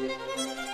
Música